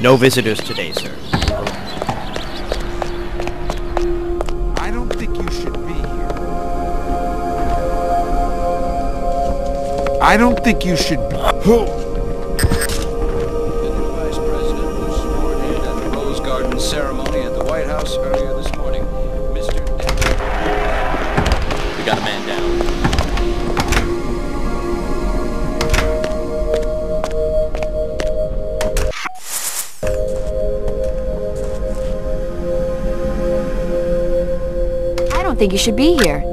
No visitors today, sir. I don't think you should be here. I don't think you should be. The new vice president was sworn in at the Rose Garden ceremony at the White House earlier this morning. Mr. We got a man down. Think you should be here.